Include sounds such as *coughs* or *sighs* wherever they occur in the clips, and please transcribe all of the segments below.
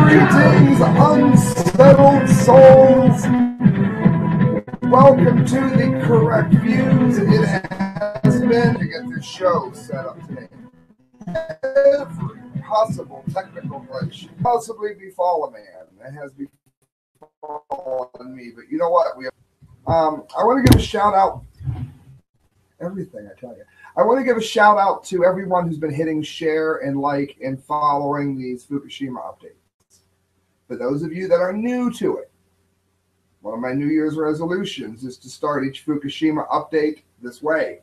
Greetings, unsettled souls. Welcome to the correct views. It has been to get this show set up today. Every possible technical glitch possibly befall a man. It has befallen me, but you know what? We have, um, I want to give a shout out. Everything I tell you. I want to give a shout out to everyone who's been hitting share and like and following these Fukushima updates. For those of you that are new to it, one of my New Year's resolutions is to start each Fukushima update this way.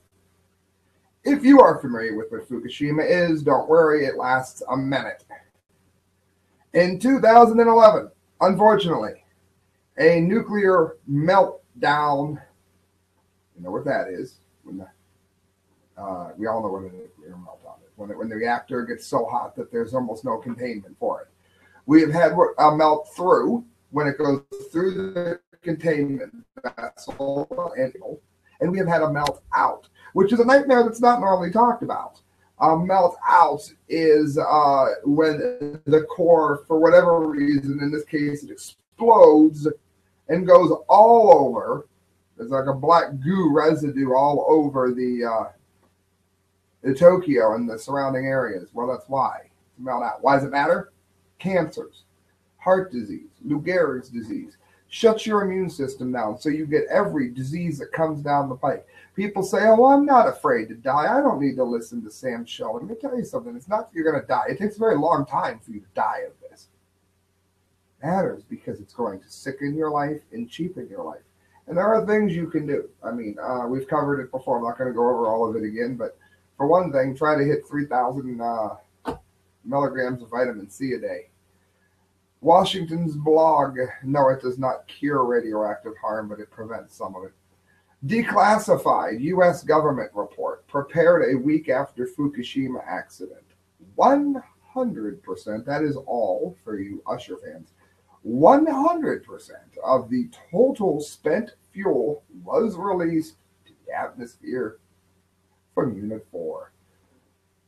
If you are familiar with what Fukushima is, don't worry, it lasts a minute. In 2011, unfortunately, a nuclear meltdown, you know what that is, when the uh, we all know what a nuclear meltdown is when, when the reactor gets so hot that there's almost no containment for it. We have had a melt through when it goes through the containment vessel and, we have had a melt out, which is a nightmare that's not normally talked about. A melt out is uh, when the core, for whatever reason, in this case, it explodes and goes all over. There's like a black goo residue all over the uh, in Tokyo and the surrounding areas. Well, that's why. Melt out. Why does it matter? Cancers, heart disease, Lou Gehrig's disease. Shuts your immune system down so you get every disease that comes down the pike. People say, Oh, well, I'm not afraid to die. I don't need to listen to Sam's show. Let me tell you something. It's not that you're going to die. It takes a very long time for you to die of this. It matters because it's going to sicken your life and cheapen your life. And there are things you can do. I mean, uh, we've covered it before. I'm not going to go over all of it again, but for one thing, try to hit 3,000 uh, milligrams of vitamin C a day. Washington's blog, no, it does not cure radioactive harm, but it prevents some of it. Declassified U.S. government report prepared a week after Fukushima accident. 100%, that is all for you Usher fans. 100% of the total spent fuel was released to the atmosphere from Unit 4.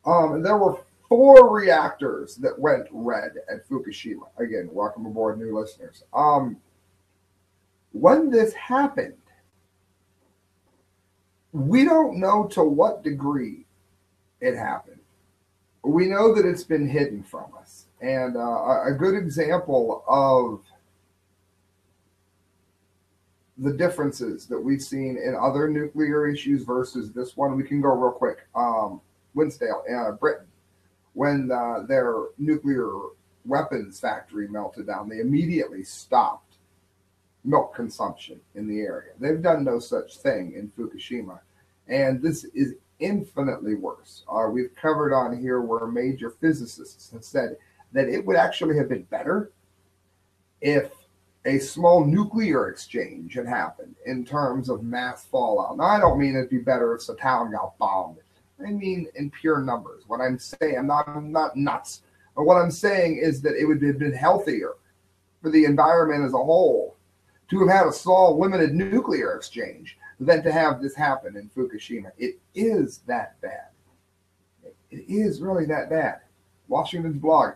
Um, there were four reactors that went red at Fukushima. Again, welcome aboard, new listeners. Um, when this happened, we don't know to what degree it happened. We know that it's been hidden from us. And uh, a good example of the differences that we've seen in other nuclear issues versus this one. We can go real quick. Um, Windsor, uh, Britain, when uh, their nuclear weapons factory melted down, they immediately stopped milk consumption in the area. They've done no such thing in Fukushima. And this is infinitely worse. Uh, we've covered on here where major physicists have said that it would actually have been better if a small nuclear exchange had happened in terms of mass fallout. Now, I don't mean it'd be better if the town got bombed. I mean in pure numbers. What I'm saying, I'm not, I'm not nuts. But what I'm saying is that it would have been healthier for the environment as a whole to have had a small limited nuclear exchange than to have this happen in Fukushima. It is that bad. It is really that bad. Washington's blog.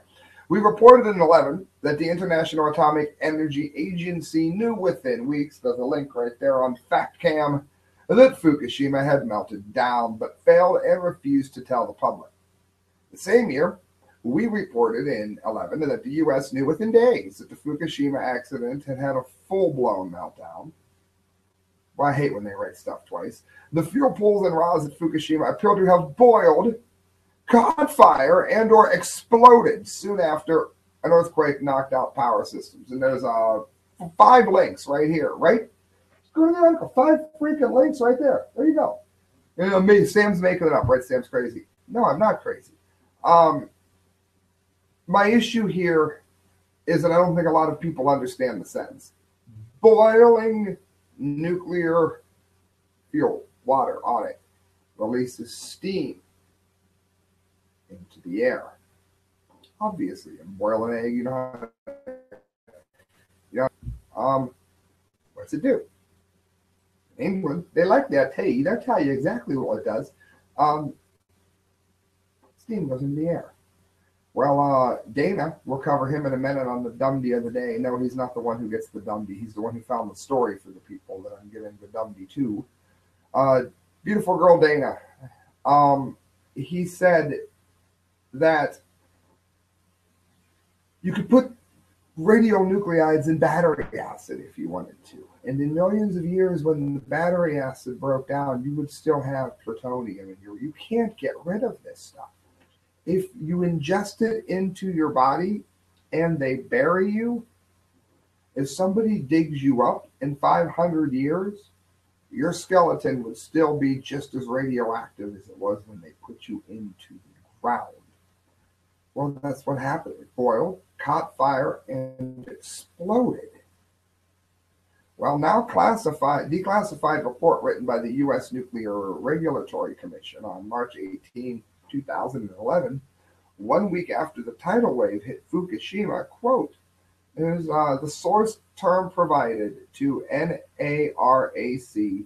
We reported in 11 that the International Atomic Energy Agency knew within weeks, there's a link right there on FactCam, that Fukushima had melted down, but failed and refused to tell the public. The same year, we reported in 11 that the U.S. knew within days that the Fukushima accident had had a full blown meltdown. Well, I hate when they write stuff twice. The fuel pools and rods at Fukushima appear to have boiled caught fire and or exploded soon after an earthquake knocked out power systems. And there's uh, five links right here, right? Go to the article. Five freaking links right there. There you go. You know, me, Sam's making it up, right? Sam's crazy. No, I'm not crazy. Um, my issue here is that I don't think a lot of people understand the sentence. Boiling nuclear fuel, water on it, releases steam into the air. Obviously, and boil egg, you know, you know, um, what's it do? England, they like that. Hey, they'll tell you exactly what it does. Um, steam goes in the air. Well, uh, Dana, we'll cover him in a minute on the Dumbdee of the day. No, he's not the one who gets the Dumbdee. He's the one who found the story for the people that I'm giving the Dumbdee to. Uh, beautiful girl Dana. Um, he said that you could put radionuclides in battery acid if you wanted to. And in millions of years, when the battery acid broke down, you would still have plutonium in here. You can't get rid of this stuff if you ingest it into your body and they bury you, if somebody digs you up in 500 years, your skeleton would still be just as radioactive as it was when they put you into the ground. Well, that's what happened. It boiled, caught fire, and exploded. Well, now classified, declassified report written by the U.S. Nuclear Regulatory Commission on March 18, 2011, one week after the tidal wave hit Fukushima, quote, is uh, the source term provided to NARAC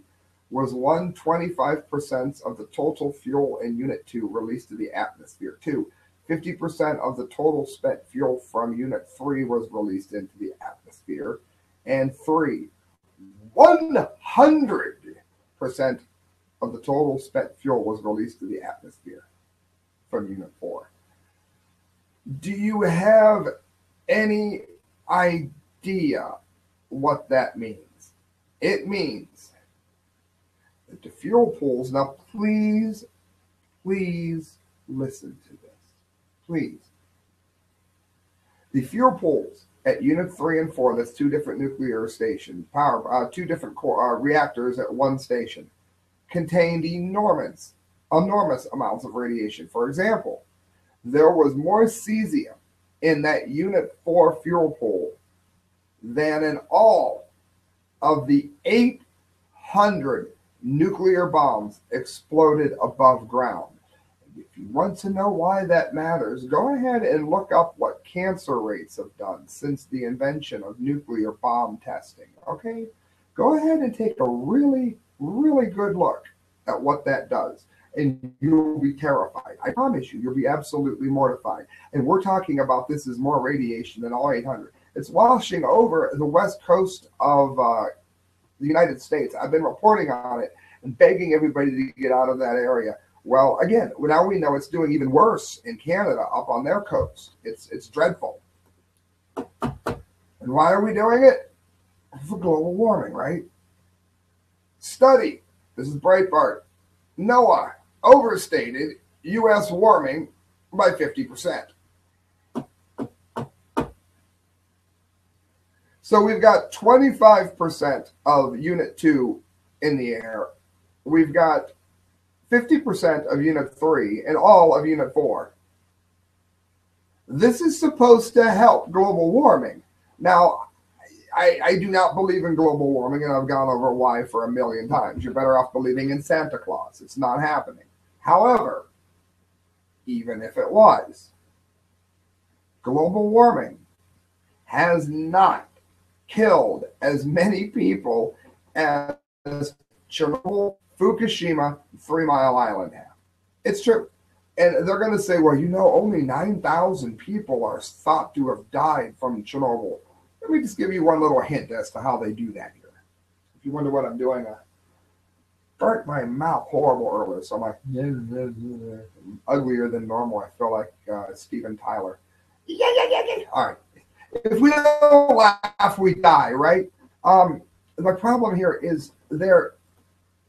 was 125% of the total fuel in Unit 2 released to the atmosphere. Two, 50% of the total spent fuel from Unit 3 was released into the atmosphere. And three, 100% of the total spent fuel was released to the atmosphere from Unit 4. Do you have any idea what that means? It means that the fuel pools, now please, please listen to this. Please. The fuel pools at Unit 3 and 4, that's two different nuclear stations, power, uh, two different core, uh, reactors at one station, contained enormous enormous amounts of radiation. For example, there was more cesium in that Unit 4 fuel pool than in all of the 800 nuclear bombs exploded above ground. If you want to know why that matters, go ahead and look up what cancer rates have done since the invention of nuclear bomb testing. Okay? Go ahead and take a really, really good look at what that does and you'll be terrified. I promise you, you'll be absolutely mortified. And we're talking about this as more radiation than all 800. It's washing over the west coast of uh, the United States. I've been reporting on it and begging everybody to get out of that area. Well, again, now we know it's doing even worse in Canada up on their coast. It's it's dreadful. And why are we doing it? For global warming, right? Study. This is Breitbart. NOAA overstated U.S. warming by 50%. So we've got 25% of Unit 2 in the air. We've got 50% of Unit 3 and all of Unit 4. This is supposed to help global warming. Now, I, I, do not believe in global warming, and I've gone over why for a million times. You're better off believing in Santa Claus. It's not happening. However, even if it was, global warming has not killed as many people as Chernobyl, Fukushima, Three Mile Island have. It's true. And they're going to say, well, you know, only 9,000 people are thought to have died from Chernobyl. Let me just give you one little hint as to how they do that here. If you wonder what I'm doing, I burnt my mouth horrible earlier. So I'm like, *laughs* uglier than normal. I feel like uh, Steven Tyler. Yeah, yeah, yeah, yeah. All right. If we don't laugh, we die, right? Um, the problem here is there.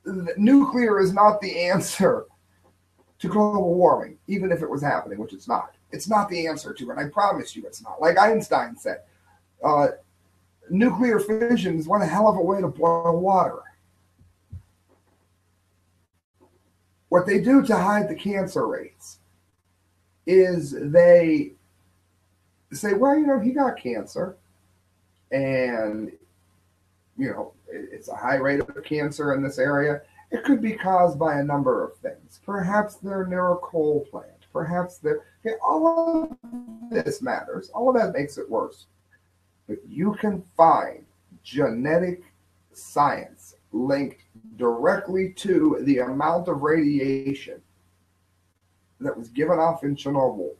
Nuclear is not the answer to global warming, even if it was happening, which it's not. It's not the answer to it. I promise you, it's not. Like Einstein said, uh, nuclear fission is one hell of a way to boil water. What they do to hide the cancer rates is they say, well, you know, he got cancer and, you know, it's a high rate of cancer in this area. It could be caused by a number of things. Perhaps they're near a coal plant. Perhaps they're, okay, all of this matters. All of that makes it worse. But you can find genetic science linked directly to the amount of radiation that was given off in Chernobyl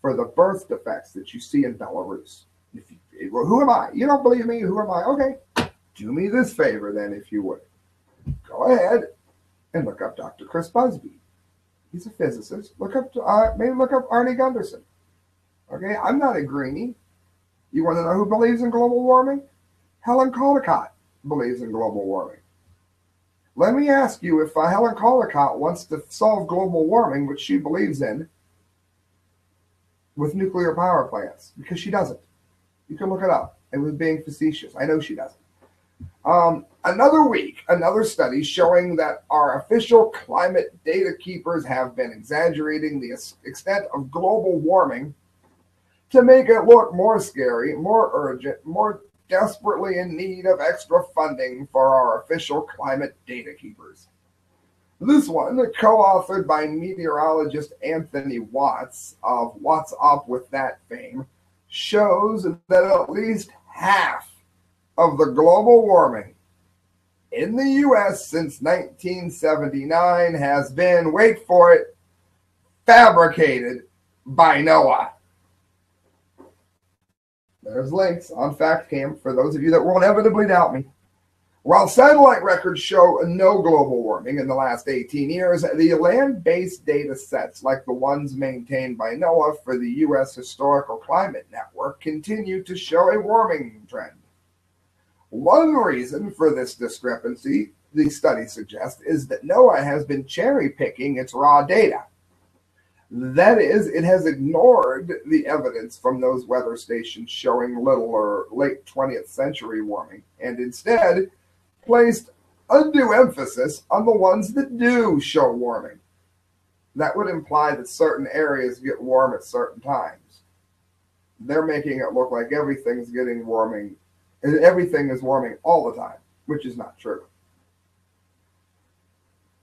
for the birth defects that you see in Belarus. You, who am I? You don't believe me? Who am I? Okay, do me this favor then, if you would. Go ahead and look up Dr. Chris Busby. He's a physicist. Look up, uh, maybe look up Arnie Gundersen. Okay, I'm not a greenie. You want to know who believes in global warming? Helen Caldicott believes in global warming. Let me ask you if uh, Helen Caldicott wants to solve global warming, which she believes in, with nuclear power plants, because she doesn't. You can look it up. It was being facetious. I know she doesn't. Um, another week, another study showing that our official climate data keepers have been exaggerating the extent of global warming to make it look more scary, more urgent, more desperately in need of extra funding for our official climate data keepers. This one, co authored by meteorologist Anthony Watts of Watts Up with That fame, shows that at least half of the global warming in the US since 1979 has been, wait for it, fabricated by NOAA. There's links on FactCam for those of you that will inevitably doubt me. While satellite records show no global warming in the last 18 years, the land based data sets, like the ones maintained by NOAA for the U.S. Historical Climate Network, continue to show a warming trend. One reason for this discrepancy, the study suggests, is that NOAA has been cherry picking its raw data. That is, it has ignored the evidence from those weather stations showing little or late 20th century warming and instead placed undue emphasis on the ones that do show warming. That would imply that certain areas get warm at certain times. They're making it look like everything's getting warming, everything is warming all the time, which is not true.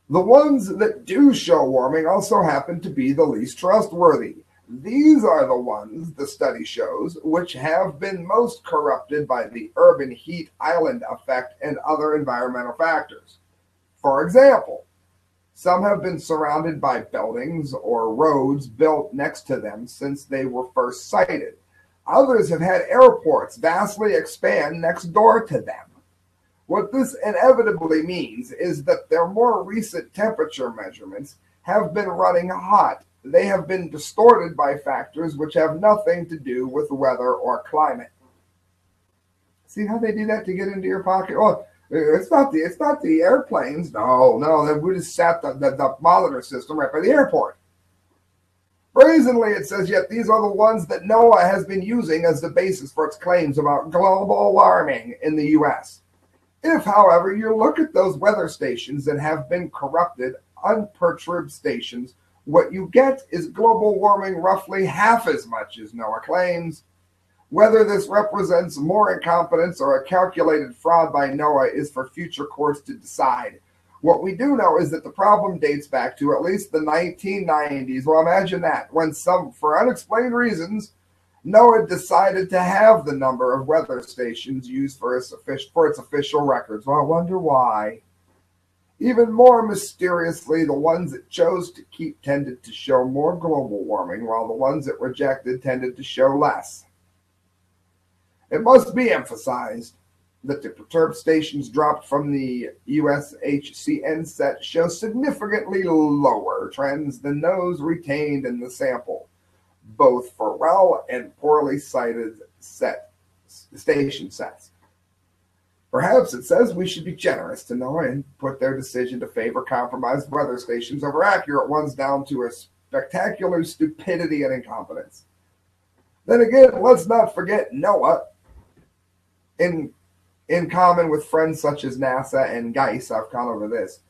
The ones that do show warming also happen to be the least trustworthy. These are the ones, the study shows, which have been most corrupted by the urban heat island effect and other environmental factors. For example, some have been surrounded by buildings or roads built next to them since they were first sited. Others have had airports vastly expand next door to them. What this inevitably means is that their more recent temperature measurements have been running hot. They have been distorted by factors which have nothing to do with weather or climate. See how they do that to get into your pocket? Oh, it's not the it's not the airplanes. No, no, we just sat the, the, the monitor system right by the airport. Brazenly, it says, yet these are the ones that NOAA has been using as the basis for its claims about global warming in the U.S. If, however, you look at those weather stations that have been corrupted, unperturbed stations, what you get is global warming roughly half as much as NOAA claims. Whether this represents more incompetence or a calculated fraud by NOAA is for future courts to decide. What we do know is that the problem dates back to at least the 1990s. Well, imagine that, when some, for unexplained reasons, NOAA decided to have the number of weather stations used for its, for its official records. Well, I wonder why. Even more mysteriously, the ones it chose to keep tended to show more global warming, while the ones it rejected tended to show less. It must be emphasized that the perturbed stations dropped from the USHCN set show significantly lower trends than those retained in the sample both for well and poorly sited set station sets. Perhaps it says we should be generous to NOAA and put their decision to favor compromised weather stations over accurate ones down to a spectacular stupidity and incompetence. Then again, let's not forget NOAA, in in common with friends such as NASA and GISS, I've gone over this,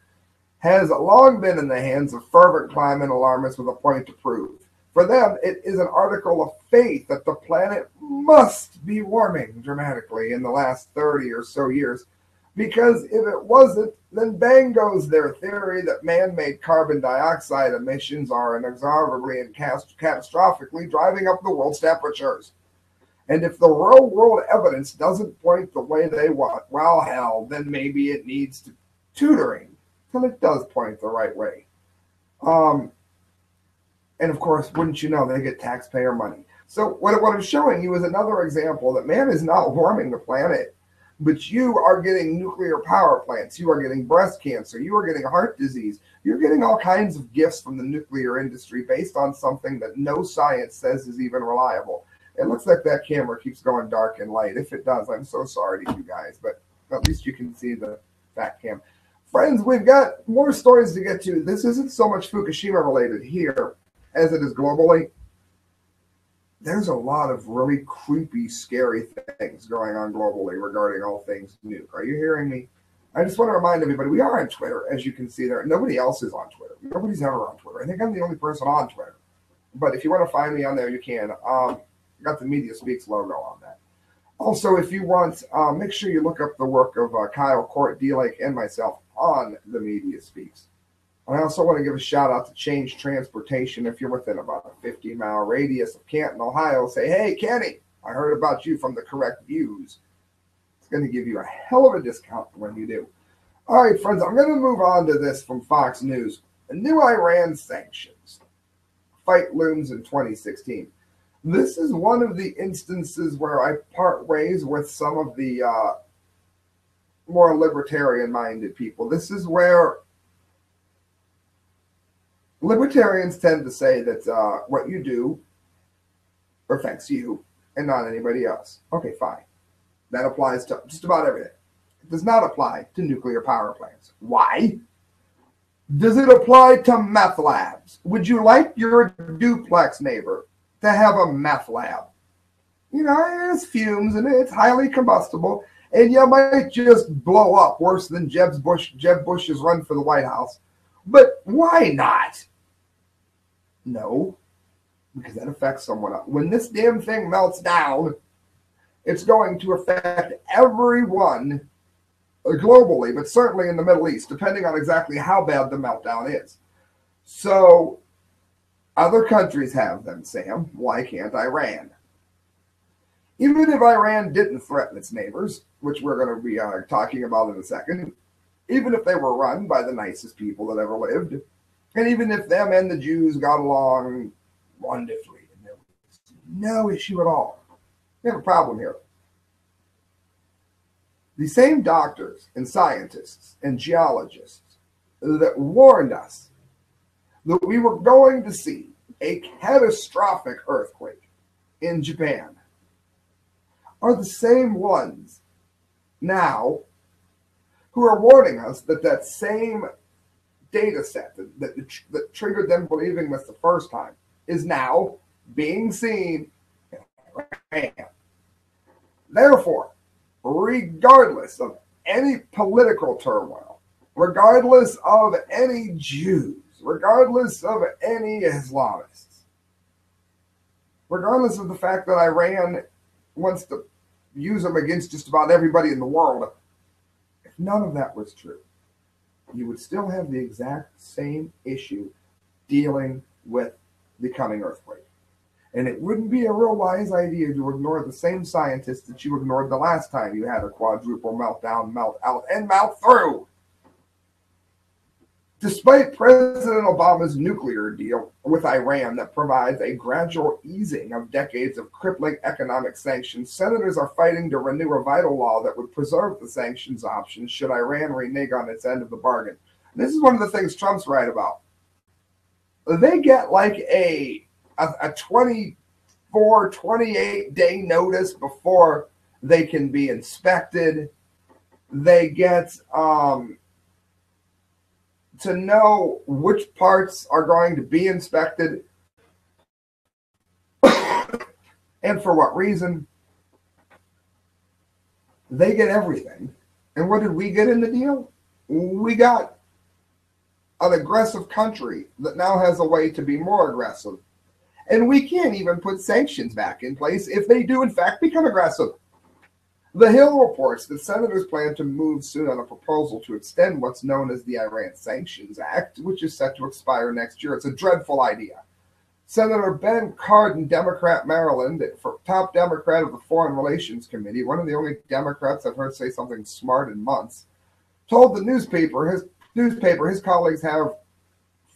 has long been in the hands of fervent climate alarmists with a point to prove. For them, it is an article of faith that the planet must be warming dramatically in the last 30 or so years. Because if it wasn't, then bang goes their theory that man made carbon dioxide emissions are inexorably and catastrophically driving up the world's temperatures. And if the real world evidence doesn't point the way they want, well, hell, then maybe it needs to tutoring till it does point the right way. Um, And of course, wouldn't you know, they get taxpayer money. So what, what I'm showing you is another example that man is not warming the planet, but you are getting nuclear power plants. You are getting breast cancer. You are getting heart disease. You're getting all kinds of gifts from the nuclear industry based on something that no science says is even reliable. It looks like that camera keeps going dark and light. If it does, I'm so sorry to you guys, but at least you can see the fat cam. Friends, we've got more stories to get to. This isn't so much Fukushima related here as it is globally. There's a lot of really creepy, scary things going on globally regarding all things nuke. Are you hearing me? I just want to remind everybody we are on Twitter, as you can see there. Nobody else is on Twitter. Nobody's ever on Twitter. I think I'm the only person on Twitter. But if you want to find me on there, you can. Um, got the Media Speaks logo on that. Also, if you want, uh, make sure you look up the work of uh, Kyle Court, D Lake, and myself on the Media Speaks. I also want to give a shout out to Change Transportation. If you're within about a 50 mile radius of Canton, Ohio, say, hey, Kenny, I heard about you from the correct views. It's going to give you a hell of a discount when you do. All right, friends, I'm going to move on to this from Fox News. A new Iran sanctions. Fight looms in 2016. This is one of the instances where I part ways with some of the uh, more libertarian minded people. This is where libertarians tend to say that uh, what you do affects you and not anybody else. Okay, fine. That applies to just about everything. It does not apply to nuclear power plants. Why? Does it apply to meth labs? Would you like your duplex neighbor to have a meth lab? You know, it's fumes and it's highly combustible, and you might just blow up worse than Jeb Bush. Jeb Bush's run for the White House. But why not? No, because that affects someone else. When this damn thing melts down, it's going to affect everyone globally, but certainly in the Middle East, depending on exactly how bad the meltdown is. So, other countries have them, Sam. Why can't Iran? Even if Iran didn't threaten its neighbors, which we're going to be uh, talking about in a second, even if they were run by the nicest people that ever lived, and even if them and the Jews got along wonderfully, and there was no issue at all, we have a problem here. The same doctors and scientists and geologists that warned us that we were going to see a catastrophic earthquake in Japan are the same ones now who are warning us that that same data set that, that, that triggered them believing this the first time is now being seen in. Therefore, regardless of any political turmoil, regardless of any Jews, regardless of any Islamists, regardless of the fact that Iran wants to use them against just about everybody in the world, if none of that was true, you would still have the exact same issue dealing with the coming earthquake. And it wouldn't be a real wise idea to ignore the same scientists that you ignored the last time you had a quadruple meltdown, melt out, and melt through. Despite President Obama's nuclear deal with Iran that provides a gradual easing of decades of crippling economic sanctions, senators are fighting to renew a vital law that would preserve the sanctions option should Iran renege on its end of the bargain. And this is one of the things Trump's right about. They get like a, a, a 24, 28 day notice before they can be inspected. They get um, to know which parts are going to be inspected *coughs* and for what reason. They get everything. And what did we get in the deal? We got an aggressive country that now has a way to be more aggressive. And we can't even put sanctions back in place if they do, in fact, become aggressive. The Hill reports that senators plan to move soon on a proposal to extend what's known as the Iran Sanctions Act, which is set to expire next year. It's a dreadful idea. Senator Ben Cardin, Democrat Maryland, top Democrat of the Foreign Relations Committee, one of the only Democrats I've heard say something smart in months, told the newspaper his newspaper his colleagues have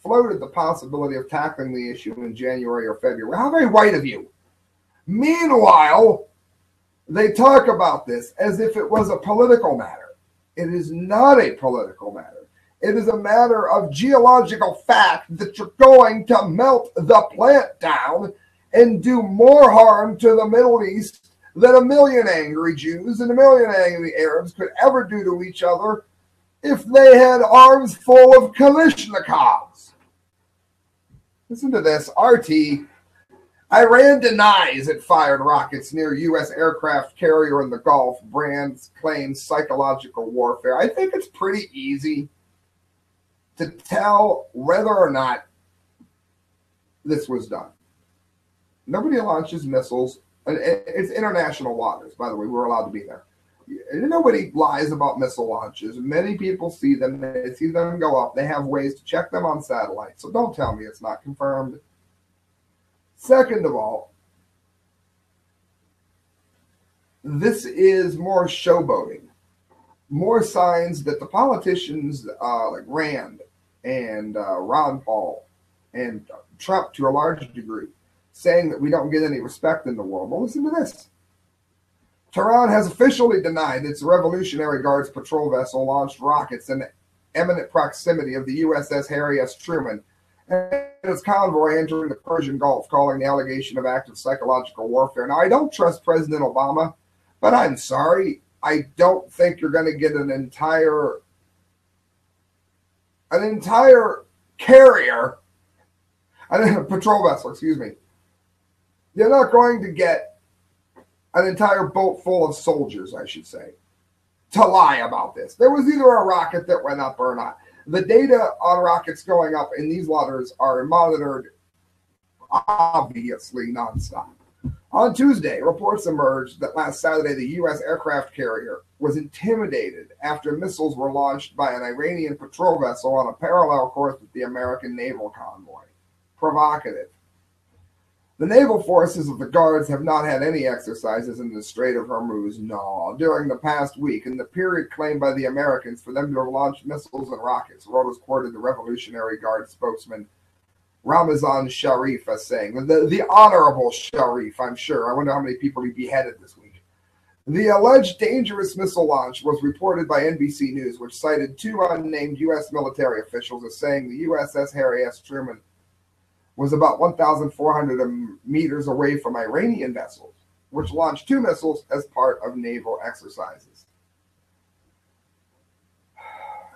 floated the possibility of tackling the issue in January or February. How very white of you. Meanwhile, they talk about this as if it was a political matter. It is not a political matter. It is a matter of geological fact that you're going to melt the plant down and do more harm to the Middle East than a million angry Jews and a million angry Arabs could ever do to each other if they had arms full of Kalashnikovs. Listen to this RT. Iran denies it fired rockets near U.S. aircraft carrier in the Gulf. Brands claims psychological warfare. I think it's pretty easy to tell whether or not this was done. Nobody launches missiles. It's international waters, by the way. We're allowed to be there. Nobody lies about missile launches. Many people see them. They see them go up. They have ways to check them on satellites. So don't tell me it's not confirmed. Second of all, this is more showboating, more signs that the politicians uh, like Rand and uh, Ron Paul and Trump, to a large degree, saying that we don't get any respect in the world. Well, listen to this. Tehran has officially denied its Revolutionary Guards patrol vessel launched rockets in imminent proximity of the USS Harry S. Truman and its convoy entering the Persian Gulf, calling the allegation of active psychological warfare. Now, I don't trust President Obama, but I'm sorry. I don't think you're going to get an entire an entire carrier, a *laughs* patrol vessel, excuse me. You're not going to get an entire boat full of soldiers, I should say, to lie about this. There was either a rocket that went up or not. The data on rockets going up in these waters are monitored obviously nonstop. On Tuesday, reports emerged that last Saturday the U.S. aircraft carrier was intimidated after missiles were launched by an Iranian patrol vessel on a parallel course with the American naval convoy. Provocative. The naval forces of the Guards have not had any exercises in the Strait of Hormuz, no, during the past week, in the period claimed by the Americans for them to have launched missiles and rockets. Reuters quoted the Revolutionary Guard spokesman Ramazan Sharif as saying, the, the honorable Sharif, I'm sure. I wonder how many people he beheaded this week. The alleged dangerous missile launch was reported by NBC News, which cited two unnamed U.S. military officials as saying the USS Harry S. Truman was about 1,400 meters away from Iranian vessels, which launched two missiles as part of naval exercises. *sighs*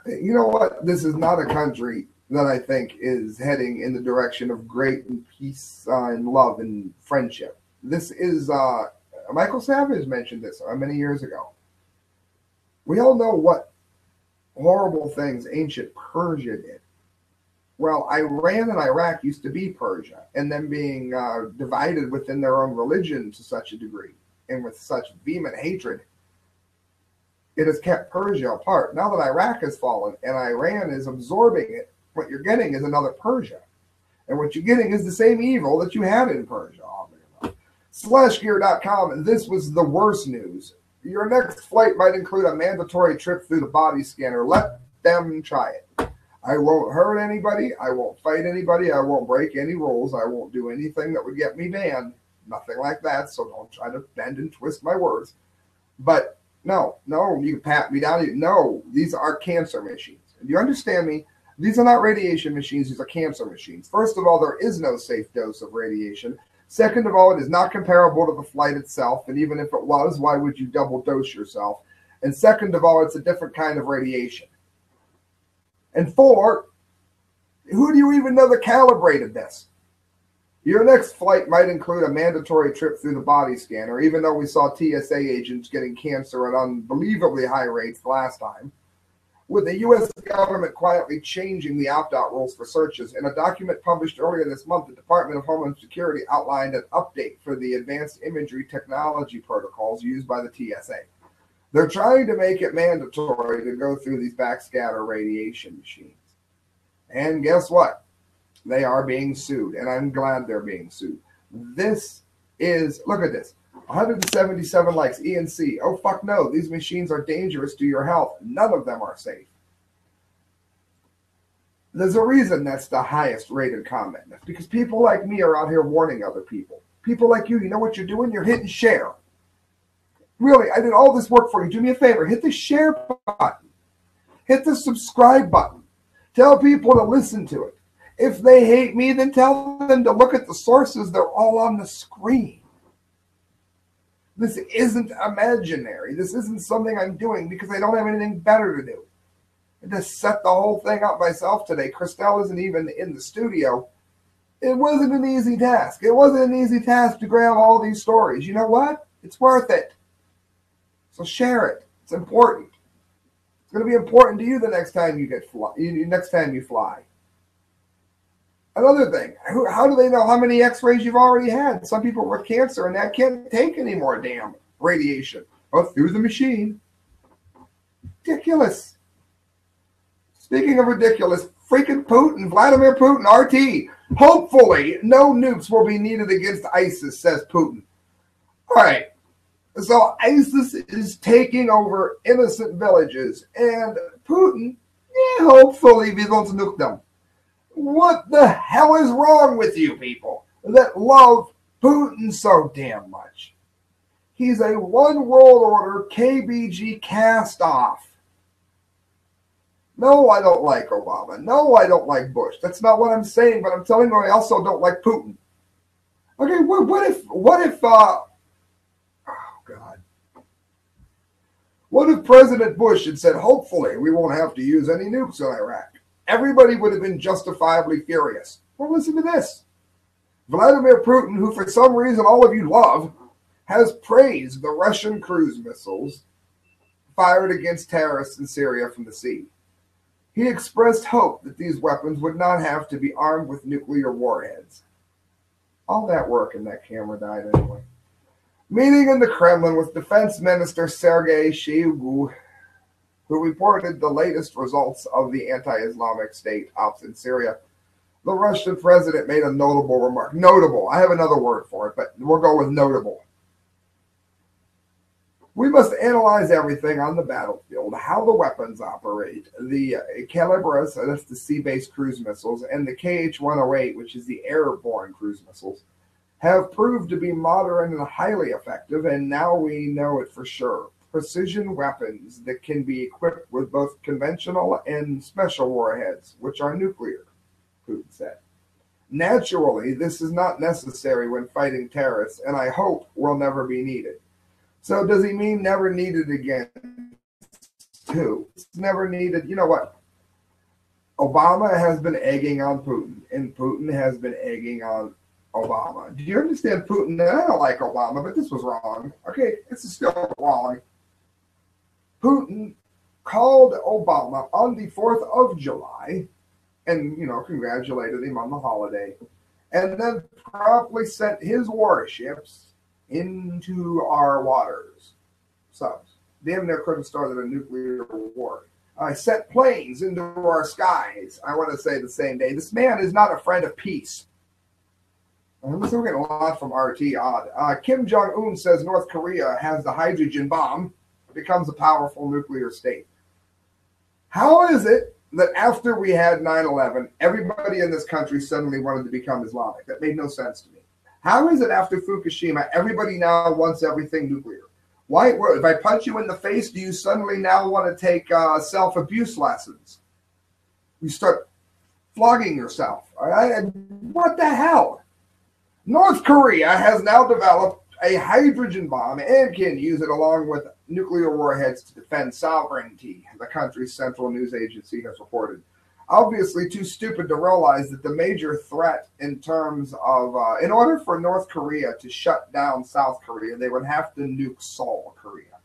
You know what? This is not a country that I think is heading in the direction of great and peace uh, and love and friendship. This is uh, Michael Savage mentioned this uh, many years ago. We all know what horrible things ancient Persia did. Well, Iran and Iraq used to be Persia, and then being uh, divided within their own religion to such a degree and with such vehement hatred, it has kept Persia apart. Now that Iraq has fallen and Iran is absorbing it, what you're getting is another Persia. And what you're getting is the same evil that you had in Persia. Slashgear.com, and this was the worst news. Your next flight might include a mandatory trip through the body scanner. Let them try it. I won't hurt anybody. I won't fight anybody. I won't break any rules. I won't do anything that would get me banned. Nothing like that. So don't try to bend and twist my words. But no, no, you can pat me down. No, these are cancer machines. Do you understand me? These are not radiation machines, these are cancer machines. First of all, there is no safe dose of radiation. Second of all, it is not comparable to the flight itself. And even if it was, why would you double dose yourself? And second of all, it's a different kind of radiation. And four, who do you even know that calibrated this? Your next flight might include a mandatory trip through the body scanner, even though we saw TSA agents getting cancer at unbelievably high rates last time with the U.S. government quietly changing the opt out rules for searches. In a document published earlier this month, the Department of Homeland Security outlined an update for the advanced imagery technology protocols used by the TSA. They're trying to make it mandatory to go through these backscatter radiation machines. And guess what? They are being sued, and I'm glad they're being sued. This is, look at this. 177 likes. ENC. Oh, fuck no. These machines are dangerous to your health. None of them are safe. There's a reason that's the highest rated comment. Because people like me are out here warning other people. People like you, you know what you're doing? You're hitting share. Really, I did all this work for you. Do me a favor, hit the share button, hit the subscribe button. Tell people to listen to it. If they hate me, then tell them to look at the sources. They're all on the screen. This isn't imaginary. This isn't something I'm doing because I don't have anything better to do. I just set the whole thing up myself today. Christelle isn't even in the studio. It wasn't an easy task. It wasn't an easy task to grab all these stories. You know what? It's worth it. So share it. It's important. It's going to be important to you the next time you get fly. Next time you fly. Another thing, how do they know how many X-rays you've already had? Some people with cancer and that can't take any more damn radiation. Oh, through the machine. Ridiculous. Speaking of ridiculous, freaking Putin, Vladimir Putin, RT. Hopefully, no nukes will be needed against ISIS, says Putin. All right. So ISIS is taking over innocent villages, and Putin, yeah, hopefully, we won't nuke them. What the hell is wrong with you people that love Putin so damn much? He's a one world order KBG cast off. No, I don't like Obama. No, I don't like Bush. That's not what I'm saying, but I'm telling you I also don't like Putin. Okay, what, what if what if uh oh god. What if President Bush had said, hopefully we won't have to use any nukes in Iraq? everybody would have been justifiably furious. Well, listen to this. Vladimir Putin, who for some reason all of you love, has praised the Russian cruise missiles fired against terrorists in Syria from the sea. He expressed hope that these weapons would not have to be armed with nuclear warheads. All that work and that camera died anyway. Meeting in the Kremlin with Defense Minister Sergei Shoigu who reported the latest results of the anti-Islamic State ops in Syria. The Russian president made a notable remark. Notable. I have another word for it, but we'll go with notable. We must analyze everything on the battlefield, how the weapons operate, the Kalibrs, that's the sea-based cruise missiles, and the KH-108, which is the airborne cruise missiles, have proved to be modern and highly effective, and now we know it for sure precision weapons that can be equipped with both conventional and special warheads, which are nuclear, Putin said. Naturally, this is not necessary when fighting terrorists, and I hope will never be needed. So, does he mean never needed again? Too. It's never needed. You know what? Obama has been egging on Putin, and Putin has been egging on Obama. Do you understand Putin? I don't like Obama, but this was wrong. Okay, this is still wrong. Putin called Obama on the 4th of July and, you know, congratulated him on the holiday, and then promptly sent his warships into our waters. Subs. Damn near could have started a nuclear war. I sent planes into our skies. I want to say the same day. This man is not a friend of peace. I'm still getting a lot from RT odd. Uh, Kim Jong Un says North Korea has the hydrogen bomb it becomes a powerful nuclear state. How is it that after we had 9 11, everybody in this country suddenly wanted to become Islamic? That made no sense to me. How is it after Fukushima, everybody now wants everything nuclear? Why, if I punch you in the face, do you suddenly now want to take uh, self abuse lessons? You start flogging yourself. All right? What the hell? North Korea has now developed a hydrogen bomb and can use it along with nuclear warheads to defend sovereignty, the country's central news agency has reported. Obviously, too stupid to realize that the major threat in terms of, uh, in order for North Korea to shut down South Korea, they would have to nuke Seoul, Korea.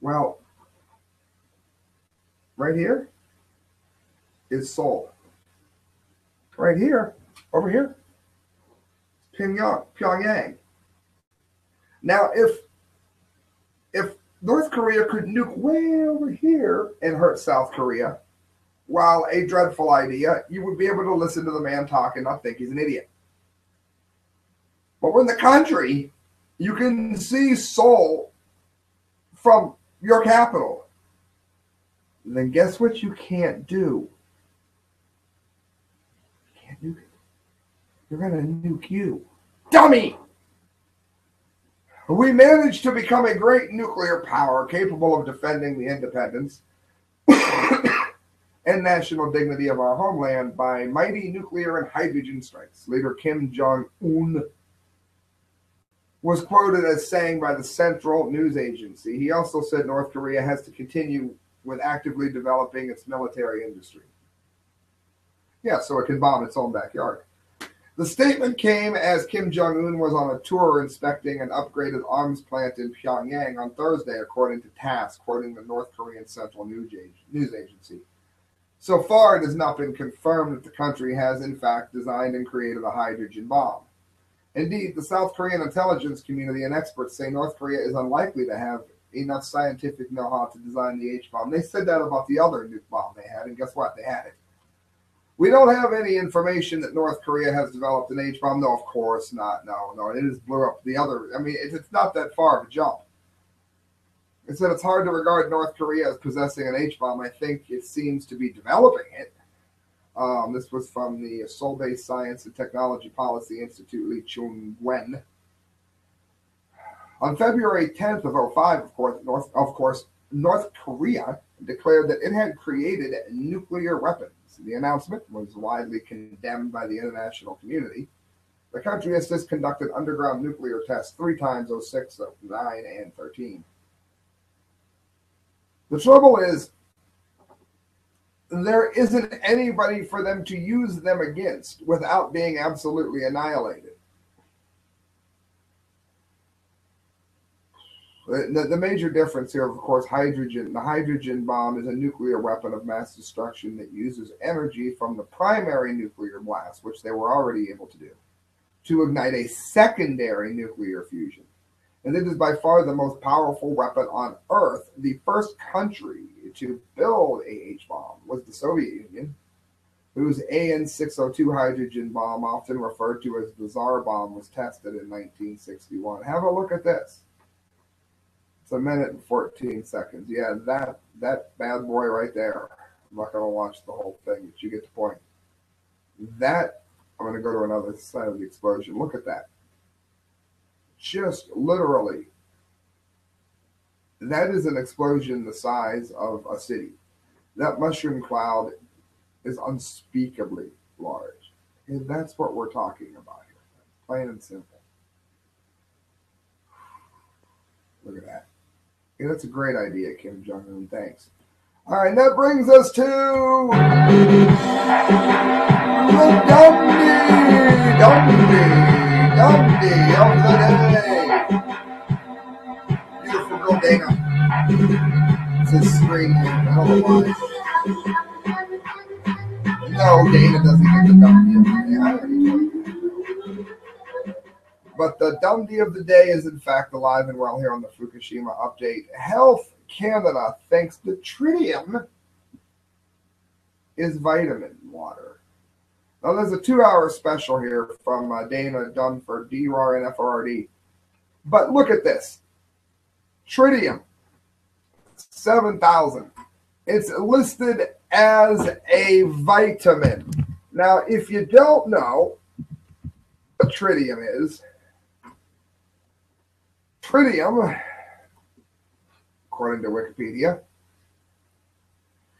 Well, right here is Seoul. Right here, over here, Pyongyang. Now, if if North Korea could nuke way over here and hurt South Korea, while a dreadful idea, you would be able to listen to the man talk and not think he's an idiot. But when the country, you can see Seoul from your capital. Then guess what you can't do? They're going to nuke you. Dummy! We managed to become a great nuclear power capable of defending the independence *coughs* and national dignity of our homeland by mighty nuclear and hydrogen strikes. Leader Kim Jong un was quoted as saying by the Central News Agency. He also said North Korea has to continue with actively developing its military industry. Yeah, so it can bomb its own backyard. The statement came as Kim Jong un was on a tour inspecting an upgraded arms plant in Pyongyang on Thursday, according to TASS, quoting the North Korean Central News Agency. So far, it has not been confirmed that the country has, in fact, designed and created a hydrogen bomb. Indeed, the South Korean intelligence community and experts say North Korea is unlikely to have enough scientific know how to design the H bomb. They said that about the other nuke bomb they had, and guess what? They had it. We don't have any information that North Korea has developed an H bomb. No, of course not. No, no, it just blew up the other. I mean, it's not that far of a jump. It said it's hard to regard North Korea as possessing an H bomb. I think it seems to be developing it. Um, this was from the Seoul Based Science and Technology Policy Institute, Lee Chung Wen. On February 10th of 05, of course, North, of course, North Korea declared that it had created a nuclear weapons. The announcement was widely condemned by the international community. The country has since conducted underground nuclear tests three times 06, 09, and 13. The trouble is, there isn't anybody for them to use them against without being absolutely annihilated. The, the, major difference here, of course, hydrogen. The hydrogen bomb is a nuclear weapon of mass destruction that uses energy from the primary nuclear blast, which they were already able to do, to ignite a secondary nuclear fusion. And it is by far the most powerful weapon on Earth. The first country to build a H bomb was the Soviet Union, whose AN 602 hydrogen bomb, often referred to as the Tsar bomb, was tested in 1961. Have a look at this. It's a minute and 14 seconds. Yeah, that that bad boy right there. I'm not gonna watch the whole thing, but you get the point. That I'm gonna go to another side of the explosion. Look at that. Just literally. That is an explosion the size of a city. That mushroom cloud is unspeakably large. And that's what we're talking about here. Plain and simple. Look at that. Yeah, that's a great idea, Kim Jong Un. Thanks. All right, that brings us to the Dumbdee, Dumbdee, Dumbdee of the day. Beautiful girl Dana. It's a screen here. I don't. No, Dana doesn't get the Dumbdee of the day. But the Dumbdee of the day is, in fact, alive and well here on the Fukushima update. Health Canada thinks the tritium is vitamin water. Now, there's a two hour special here from uh, Dana done for DRAR and FRD. But look at this tritium, 7,000. It's listed as a vitamin. Now, if you don't know what tritium is, Tritium, according to Wikipedia,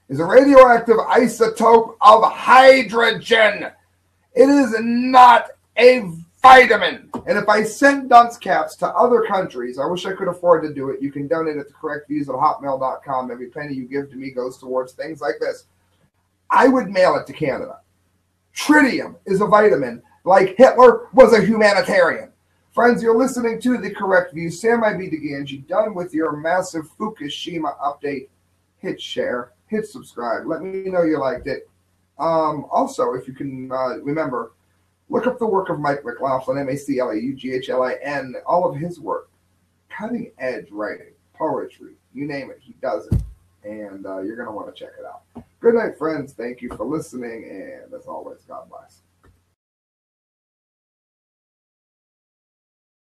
is a radioactive isotope of hydrogen. It is not a vitamin. And if I send dunce caps to other countries, I wish I could afford to do it. You can donate at the correct views at hotmail.com. Every penny you give to me goes towards things like this. I would mail it to Canada. Tritium is a vitamin, like Hitler was a humanitarian. Friends, you're listening to The Correct View. Sam I be Di Gangi, done with your massive Fukushima update. Hit share, hit subscribe. Let me know you liked it. Um, also, if you can uh, remember, look up the work of Mike McLaughlin, M A C L A U G H L I N, all of his work. Cutting edge writing, poetry, you name it, he does it. And uh, you're going to want to check it out. Good night, friends. Thank you for listening. And as always, God bless.